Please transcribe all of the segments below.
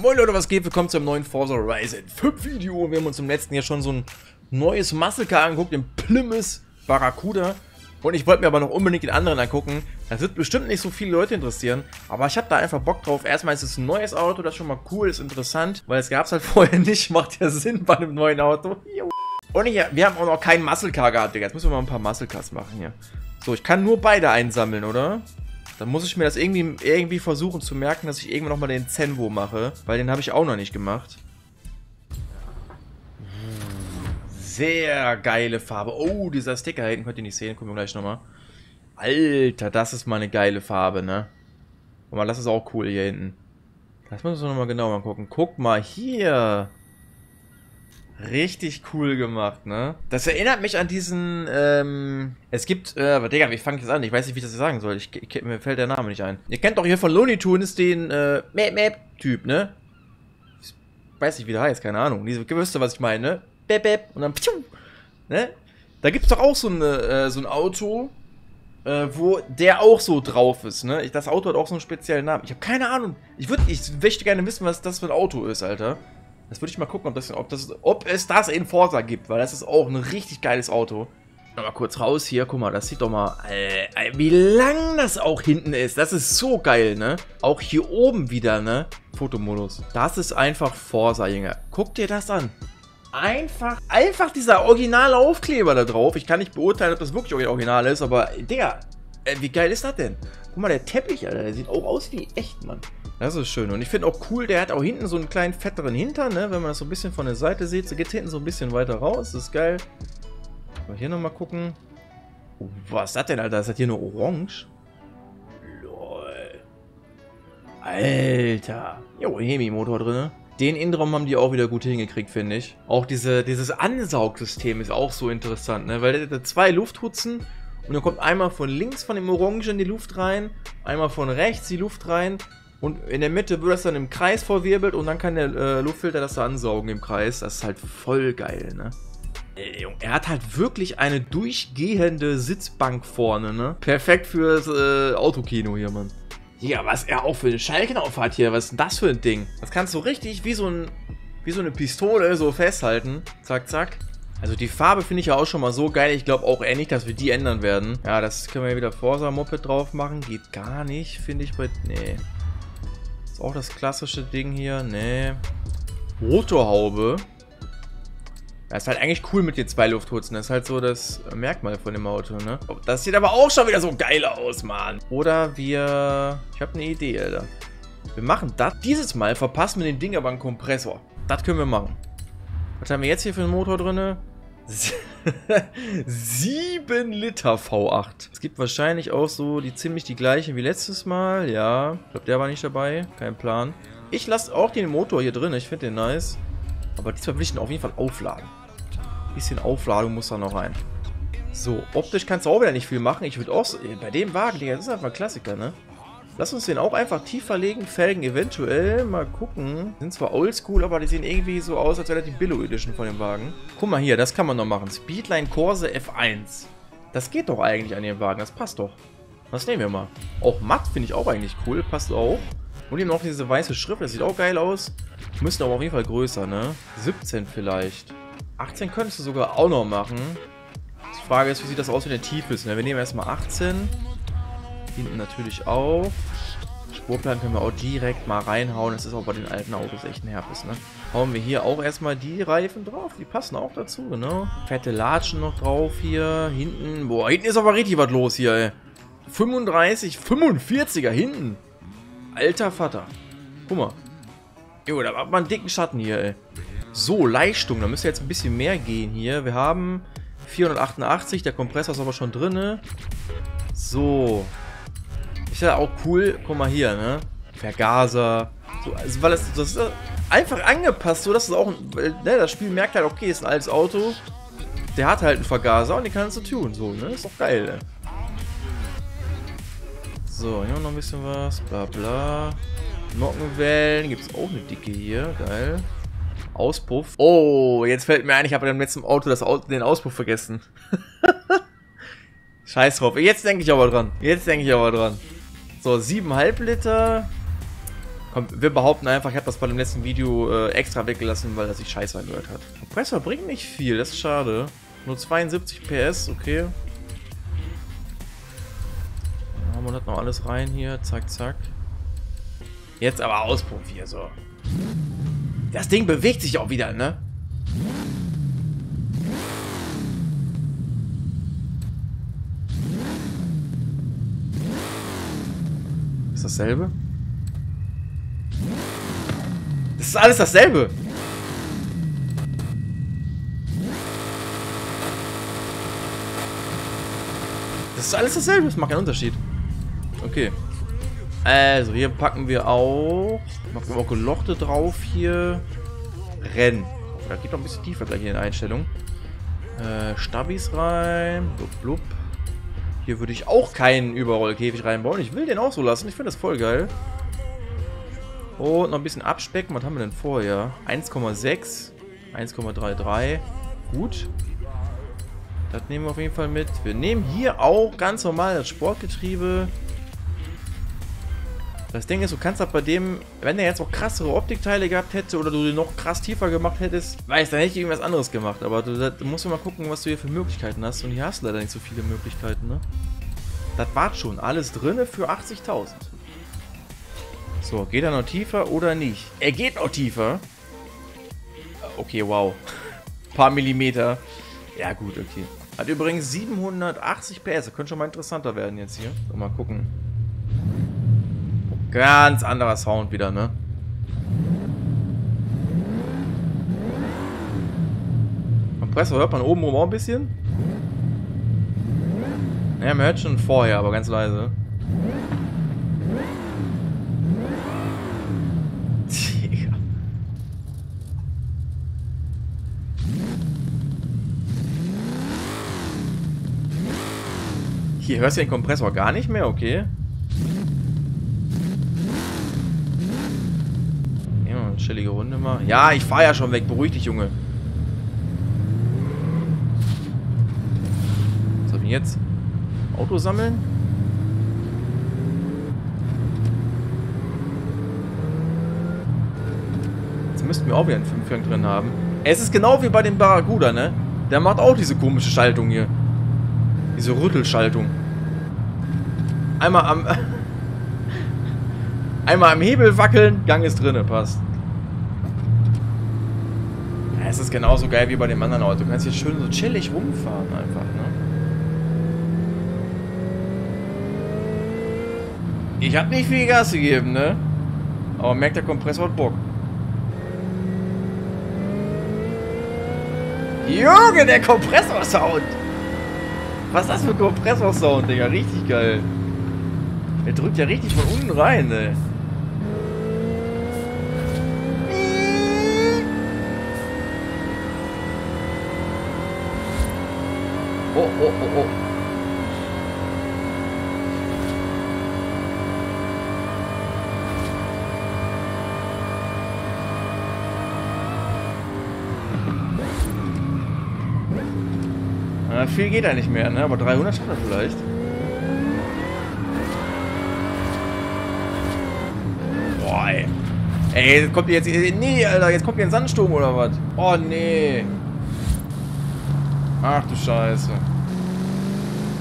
Moin Leute, was geht? Willkommen zum neuen Forza Horizon 5 Video. Wir haben uns im letzten Jahr schon so ein neues Muscle Car angeguckt, den Plymouth Barracuda. Und ich wollte mir aber noch unbedingt den anderen angucken. Das wird bestimmt nicht so viele Leute interessieren, aber ich habe da einfach Bock drauf. Erstmal ist es ein neues Auto, das schon mal cool, ist interessant, weil es gab es halt vorher nicht, macht ja Sinn bei einem neuen Auto. Und ich, wir haben auch noch keinen Muscle Car gehabt, Digga. Jetzt müssen wir mal ein paar Muscle Cars machen hier. So, ich kann nur beide einsammeln, oder? Dann muss ich mir das irgendwie, irgendwie versuchen zu merken, dass ich irgendwann nochmal den Zenvo mache. Weil den habe ich auch noch nicht gemacht. Sehr geile Farbe. Oh, dieser Sticker hinten könnt ihr nicht sehen. Gucken wir gleich nochmal. Alter, das ist mal eine geile Farbe, ne? Guck mal, das ist auch cool hier hinten. Das müssen wir nochmal genau mal gucken. Guck mal hier. Richtig cool gemacht, ne? Das erinnert mich an diesen, ähm, es gibt, äh, aber Digga, wie fange ich das an? Ich weiß nicht, wie ich das sagen soll. Ich, ich, mir fällt der Name nicht ein. Ihr kennt doch hier von Looney Tunes den, äh, Map Map Typ, ne? Ich weiß nicht, wie der heißt, keine Ahnung. Ihr wisst was ich meine, ne? Bep, bep, und dann, pschuh, ne? Da gibt's doch auch so, eine, äh, so ein Auto, äh, wo der auch so drauf ist, ne? Das Auto hat auch so einen speziellen Namen. Ich habe keine Ahnung. Ich würde, ich möchte gerne wissen, was das für ein Auto ist, Alter. Das würde ich mal gucken, ob, das, ob, das, ob es das in Forza gibt, weil das ist auch ein richtig geiles Auto. Mal kurz raus hier, guck mal, das sieht doch mal, äh, wie lang das auch hinten ist. Das ist so geil, ne? Auch hier oben wieder, ne? Fotomodus. Das ist einfach Forza, Junge. Guck dir das an. Einfach, einfach dieser originale Aufkleber da drauf. Ich kann nicht beurteilen, ob das wirklich original ist, aber, Digga, äh, wie geil ist das denn? Guck mal, der Teppich, Alter, der sieht auch aus wie echt, Mann. Das ist schön. Und ich finde auch cool, der hat auch hinten so einen kleinen fetteren Hintern, ne? Wenn man das so ein bisschen von der Seite sieht. So geht hinten so ein bisschen weiter raus. Das ist geil. Mal hier nochmal gucken. Oh, was ist das denn, Alter? Ist das hier nur orange? Lol. Alter. Jo, Hemi-Motor drin. Den Innenraum haben die auch wieder gut hingekriegt, finde ich. Auch diese, dieses Ansaugsystem ist auch so interessant, ne? Weil der hat zwei Lufthutzen und dann kommt einmal von links von dem Orange in die Luft rein, einmal von rechts die Luft rein und in der Mitte wird das dann im Kreis verwirbelt und dann kann der äh, Luftfilter das da ansaugen im Kreis. Das ist halt voll geil, ne? Er hat halt wirklich eine durchgehende Sitzbank vorne, ne? Perfekt fürs äh, Autokino hier, Mann. Ja, was er auch für eine Schalken auf hat hier. Was ist denn das für ein Ding? Das kannst du richtig wie so, ein, wie so eine Pistole so festhalten. Zack, zack. Also die Farbe finde ich ja auch schon mal so geil. Ich glaube auch eher nicht, dass wir die ändern werden. Ja, das können wir wieder Forsa-Moped drauf machen. Geht gar nicht, finde ich. Bei, nee auch das klassische Ding hier. Nee. Motorhaube. Das ist halt eigentlich cool mit den zwei Lufthutzen. Das ist halt so das Merkmal von dem Auto, ne? Das sieht aber auch schon wieder so geil aus, Mann. Oder wir... Ich habe eine Idee, Alter. Wir machen das. Dieses Mal verpassen wir den Ding aber einen Kompressor. Das können wir machen. Was haben wir jetzt hier für einen Motor drin? 7 Liter V8. Es gibt wahrscheinlich auch so die ziemlich die gleiche wie letztes Mal. Ja, ich glaube, der war nicht dabei. Kein Plan. Ich lasse auch den Motor hier drin. Ich finde den nice. Aber diesmal will ich ihn auf jeden Fall aufladen. Ein bisschen Aufladung muss da noch rein. So, optisch kannst du auch wieder nicht viel machen. Ich würde auch... Bei dem Wagen, Digga, das ist einfach ein Klassiker, ne? Lass uns den auch einfach tiefer legen. Felgen eventuell. Mal gucken. Sind zwar oldschool, aber die sehen irgendwie so aus, als wäre das die Billo Edition von dem Wagen. Guck mal hier, das kann man noch machen. Speedline Corse F1. Das geht doch eigentlich an dem Wagen. Das passt doch. Was nehmen wir mal? Auch matt finde ich auch eigentlich cool. Passt auch. Und eben noch diese weiße Schrift. Das sieht auch geil aus. Müsste aber auf jeden Fall größer, ne? 17 vielleicht. 18 könntest du sogar auch noch machen. Die Frage ist, wie sieht das aus, wenn der tief ist? Ne? Wir nehmen erstmal 18. Hinten natürlich auch. Spurplan können wir auch direkt mal reinhauen. Das ist auch bei den alten Autos echt ein Herpes, ne? Hauen wir hier auch erstmal die Reifen drauf. Die passen auch dazu, genau. Fette Latschen noch drauf hier. Hinten. Boah, hinten ist aber richtig was los hier, ey. 35, 45er hinten. Alter Vater. Guck mal. Jo, da hat man einen dicken Schatten hier, ey. So, Leistung. Da müsste jetzt ein bisschen mehr gehen hier. Wir haben 488. Der Kompressor ist aber schon drin. So. Ist ja auch cool, guck mal hier, ne? Vergaser. So, also, weil das, das ist einfach angepasst, so dass es auch, ne, das Spiel merkt halt, okay, ist ein altes Auto. Der hat halt einen Vergaser und den kannst du tun, so, ne? Ist doch geil, ne? So, hier noch ein bisschen was, bla bla. Nockenwellen, gibt es auch eine dicke hier, geil. Auspuff. Oh, jetzt fällt mir ein, ich habe beim letzten Auto, das Auto den Auspuff vergessen. Scheiß drauf. Jetzt denke ich aber dran. Jetzt denke ich aber dran. So, 7,5 Liter. Komm, wir behaupten einfach, ich habe das bei dem letzten Video äh, extra weggelassen, weil er sich scheiße angehört hat. Kompressor bringt nicht viel, das ist schade. Nur 72 PS, okay. Dann haben wir das noch alles rein hier, zack, zack. Jetzt aber ausprobieren, so. Das Ding bewegt sich auch wieder, ne? Dasselbe? Das ist alles dasselbe. Das ist alles dasselbe, das macht keinen Unterschied. Okay. Also, hier packen wir auch. Machen wir auch Gelochte drauf hier. Renn. Da geht noch ein bisschen tiefer gleich in der Einstellung. Äh, Stabis rein. Blub, blub. Hier würde ich auch keinen Überrollkäfig reinbauen. Ich will den auch so lassen. Ich finde das voll geil. Und noch ein bisschen abspecken. Was haben wir denn vorher? 1,6. 1,33. Gut. Das nehmen wir auf jeden Fall mit. Wir nehmen hier auch ganz normal das Sportgetriebe. Das Ding ist, du kannst auch bei dem, wenn der jetzt noch krassere Optikteile gehabt hätte oder du den noch krass tiefer gemacht hättest, weiß, dann hätte ich irgendwas anderes gemacht. Aber du, du musst ja mal gucken, was du hier für Möglichkeiten hast. Und hier hast du leider nicht so viele Möglichkeiten, ne? Das war schon alles drinne für 80.000. So, geht er noch tiefer oder nicht? Er geht noch tiefer. Okay, wow. Paar Millimeter. Ja, gut, okay. Hat übrigens 780 PS. Das könnte schon mal interessanter werden jetzt hier. So, mal gucken. Ganz anderer Sound wieder, ne? Kompressor hört man oben rum auch ein bisschen. Ja, man hört schon vorher, aber ganz leise. Digga. Hier hörst du den Kompressor gar nicht mehr, okay. Chillige Runde mal. Ja, ich fahre ja schon weg. Beruhig dich, Junge. Was hab ich jetzt? Auto sammeln? Jetzt müssten wir auch wieder einen Fünfgang drin haben. Es ist genau wie bei dem Barracuda, ne? Der macht auch diese komische Schaltung hier. Diese Rüttelschaltung. Einmal am... Einmal am Hebel wackeln, Gang ist drinne, passt es ist genauso geil wie bei dem anderen Auto. Du kannst hier schön so chillig rumfahren einfach, ne? Ich habe nicht viel Gas gegeben, ne? Aber merkt der Kompressor hat Bock. Junge, der Kompressor-Sound! Was ist das für ein Kompressor-Sound, Digga? Richtig geil. Der drückt ja richtig von unten rein, ne? Oh, oh. Na, viel geht da nicht mehr, ne? Aber 300 schafft er vielleicht. Boah, ey. Ey, kommt jetzt... Nee, Alter, jetzt kommt hier ein Sandsturm oder was? Oh, nee. Ach du Scheiße.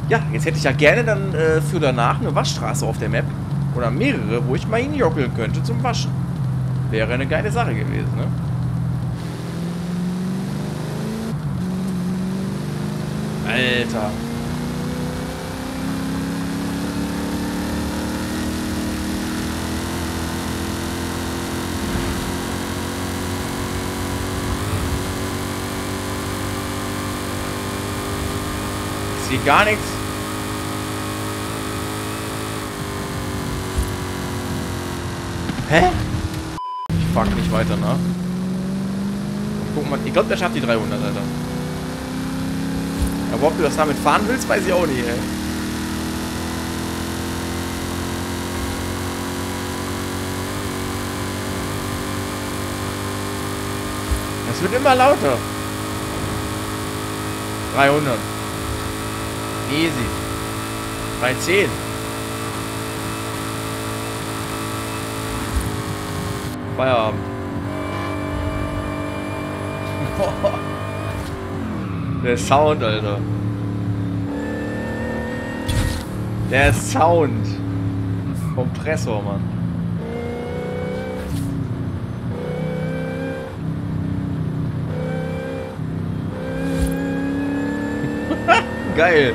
Ja, jetzt hätte ich ja gerne dann äh, für danach eine Waschstraße auf der Map. Oder mehrere, wo ich mal hinjockeln könnte zum Waschen. Wäre eine geile Sache gewesen, ne? Alter. sehe gar nichts. Hä? Ich fuck nicht weiter nach. Guck mal, ich glaube, der schafft die 300, Alter. Aber ob du das damit fahren willst, weiß ich auch nicht, ey. Es wird immer lauter. 300. Easy. 310. Feierabend. Der Sound, Alter. Der Sound. Kompressor, Mann. Geil.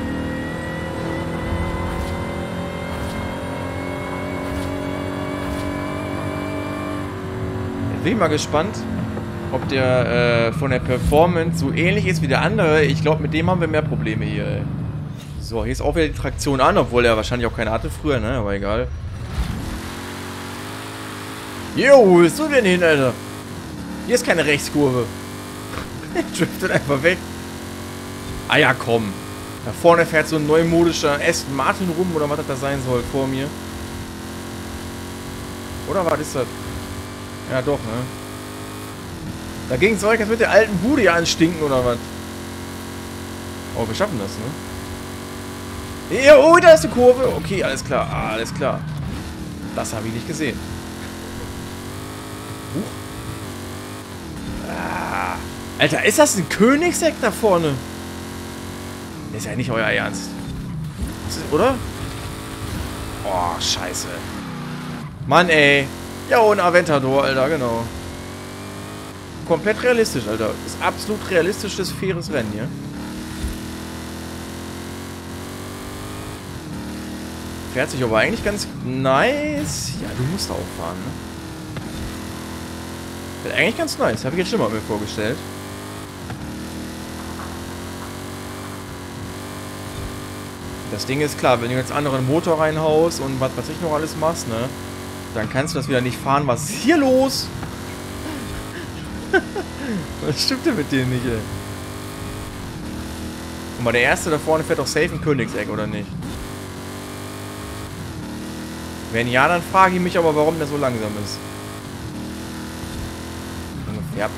Bin ich mal gespannt, ob der äh, von der Performance so ähnlich ist wie der andere. Ich glaube, mit dem haben wir mehr Probleme hier. Ey. So, hier ist auch wieder die Traktion an, obwohl er wahrscheinlich auch keine hatte früher, ne? Aber egal. Jo, wo bist du denn hin, Alter? Hier ist keine Rechtskurve. Driftet einfach weg. Ah ja, komm. Da vorne fährt so ein neumodischer Aston Martin rum, oder was das da sein soll, vor mir. Oder was ist das? Ja, doch, ne? Dagegen soll ich jetzt mit der alten Bude hier anstinken, oder was? Oh, wir schaffen das, ne? Ja, oh, da ist die Kurve. Okay, alles klar, alles klar. Das habe ich nicht gesehen. Huch. Ah. Alter, ist das ein Königseck da vorne? Ist ja nicht euer Ernst. Oder? Oh, scheiße. Mann, ey. Ja, und Aventador, Alter, genau. Komplett realistisch, Alter. Ist absolut realistisches, faires Rennen hier. Fährt sich aber eigentlich ganz nice. Ja, du musst auch fahren, ne? Fährt eigentlich ganz nice. Habe ich jetzt schon mal mir vorgestellt. Das Ding ist klar, wenn du jetzt anderen Motor reinhaust und was weiß ich noch alles machst, ne? Dann kannst du das wieder nicht fahren. Was ist hier los? was stimmt denn mit denen nicht, ey? Guck mal, der erste da vorne fährt doch safe ein Königseck, oder nicht? Wenn ja, dann frage ich mich aber, warum der so langsam ist. Ja,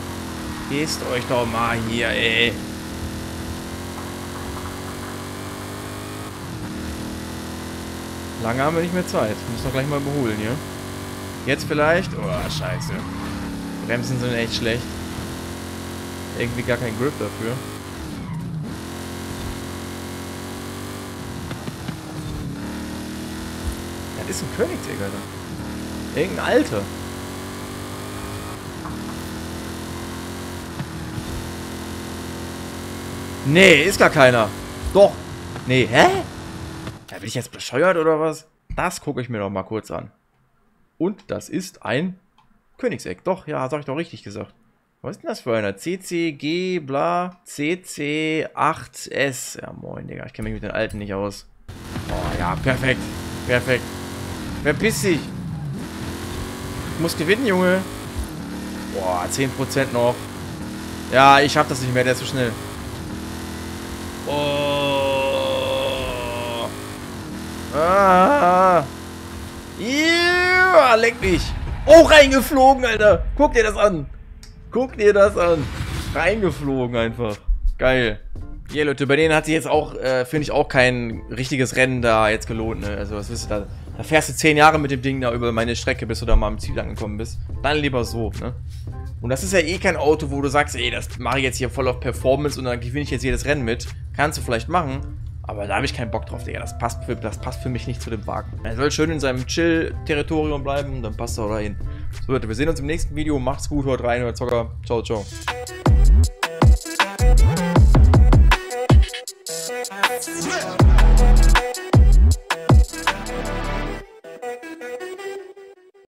gehst euch doch mal hier, ey. Lange haben wir nicht mehr Zeit. Muss doch gleich mal überholen hier. Jetzt vielleicht? Oh, scheiße. Bremsen sind echt schlecht. Irgendwie gar kein Grip dafür. Das ist ein Königsegg, Alter. Irgendein Alter. Nee, ist gar keiner. Doch. Nee, hä? Ja, bin ich jetzt bescheuert oder was? Das gucke ich mir noch mal kurz an. Und das ist ein Königseck. Doch, ja, sag ich doch richtig gesagt. Was ist denn das für einer? CCG, bla, CC8S. Ja, moin, Digga. Ich kenne mich mit den alten nicht aus. Oh, ja, perfekt. Perfekt. Verpiss dich. Ich muss gewinnen, Junge. Boah, 10% noch. Ja, ich schaff das nicht mehr. Der ist zu so schnell. Oh. Ah. Ja, leck mich. Oh, reingeflogen, Alter. Guck dir das an. Guck dir das an. Reingeflogen einfach. Geil. Ja, Leute, bei denen hat sich jetzt auch, äh, finde ich, auch kein richtiges Rennen da jetzt gelohnt, ne? Also, was wisst ihr da? Da fährst du zehn Jahre mit dem Ding da über meine Strecke, bis du da mal am Ziel angekommen bist. Dann lieber so, ne? Und das ist ja eh kein Auto, wo du sagst, ey, das mache ich jetzt hier voll auf Performance und dann gewinne ich jetzt jedes Rennen mit. Kannst du vielleicht machen, aber da habe ich keinen Bock drauf, Digga. Das passt, für, das passt für mich nicht zu dem Wagen. Er soll schön in seinem Chill-Territorium bleiben, dann passt er auch dahin. So, Leute, wir sehen uns im nächsten Video. Macht's gut, hört rein, hört Zocker. Ciao, ciao.